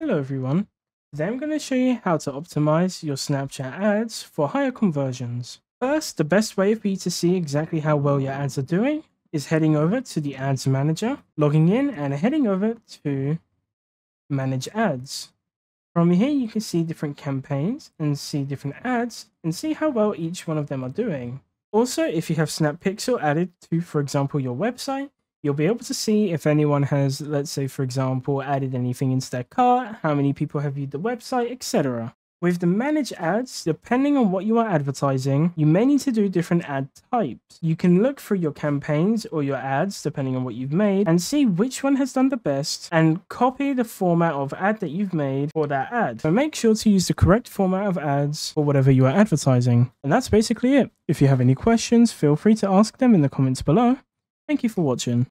Hello everyone. Today I'm going to show you how to optimize your Snapchat ads for higher conversions. First, the best way for you to see exactly how well your ads are doing is heading over to the ads manager, logging in and heading over to manage ads. From here you can see different campaigns and see different ads and see how well each one of them are doing. Also, if you have Snap Pixel added to, for example, your website, you'll be able to see if anyone has, let's say, for example, added anything into their cart, how many people have viewed the website, etc. With the manage ads, depending on what you are advertising, you may need to do different ad types. You can look through your campaigns or your ads, depending on what you've made, and see which one has done the best and copy the format of ad that you've made for that ad. So make sure to use the correct format of ads for whatever you are advertising. And that's basically it. If you have any questions, feel free to ask them in the comments below. Thank you for watching.